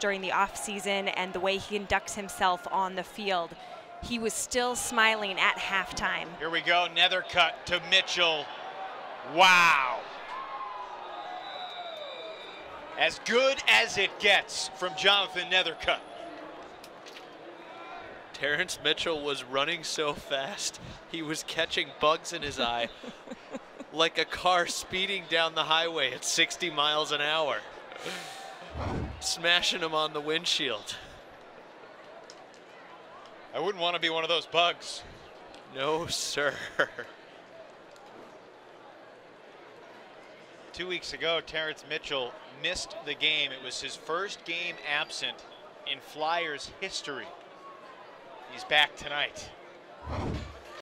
during the offseason and the way he conducts himself on the field, he was still smiling at halftime. Here we go, Nethercutt to Mitchell. Wow. As good as it gets from Jonathan Nethercutt. Terrence Mitchell was running so fast, he was catching bugs in his eye like a car speeding down the highway at 60 miles an hour, smashing him on the windshield. I wouldn't want to be one of those bugs. No, sir. Two weeks ago, Terrence Mitchell missed the game. It was his first game absent in Flyers history. He's back tonight.